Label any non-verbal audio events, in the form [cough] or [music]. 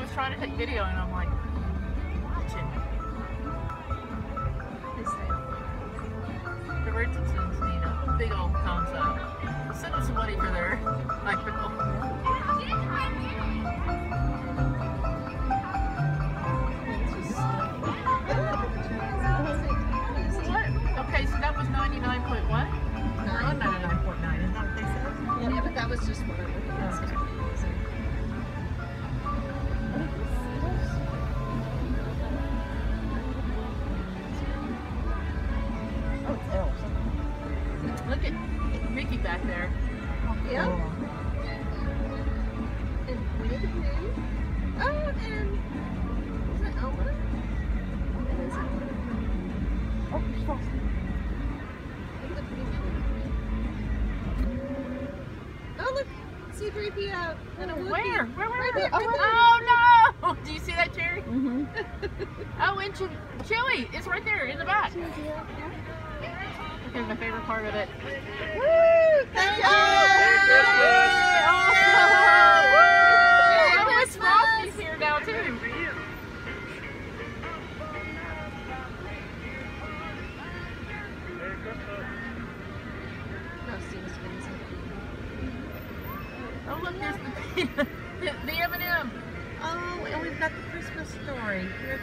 I was trying to take video and I'm like, watching. The Richardsons need a big old concert. Send them some money for their microphone. What? Okay, so that was 99 point what? Nine. 99.9, isn't that what they said? Yeah, but that was just Look at Mickey back there. Yeah. Oh. And Winnie the Pooh. Oh, and is it Elmo? It is Elmo. Oh, she's lost. Look at the picture. Oh, look. C-3PO. And a Wookiee. Where? Where, where, Right where? there, right there. Oh no! [laughs] Do you see that, Cherry? Mm-hmm. Oh, and Chew- Chewy, it's right there in the back. Here's my favorite part of it. Woo! Thank you! Awesome! Merry Oh, Miss Christmas! Frosty's here now too. Oh look, there's the the, the M&M. Oh, and we've got the Christmas story. Here,